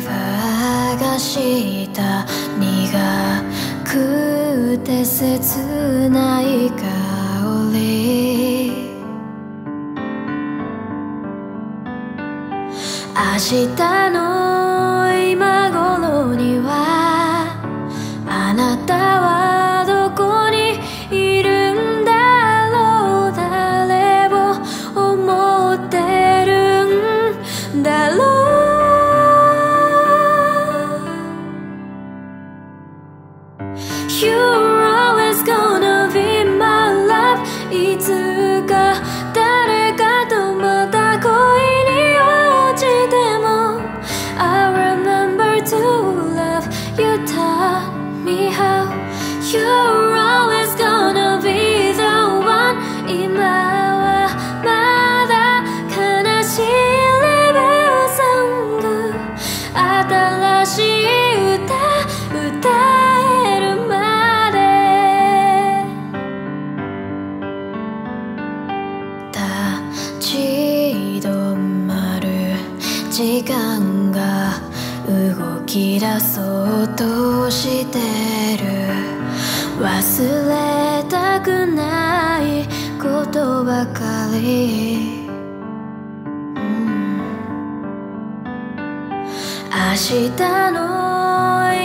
ファーがした。苦くて切ない香り明日の今頃にはあなた You're always gonna be my love いつか誰かとまた恋に落ちても I remember to love you taught me how You're 時間が動き出そうとしてる。忘れたくないことばかり、うん。明日の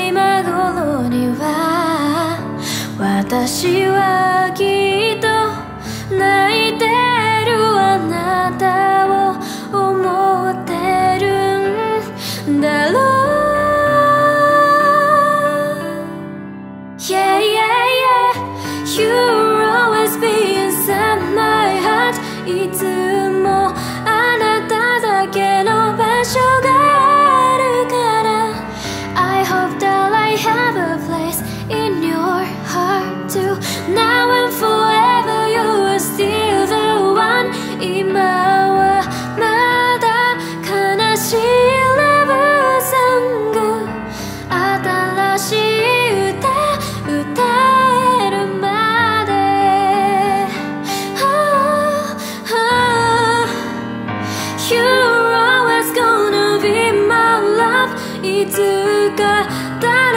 今頃には私はきっと手感いつか誰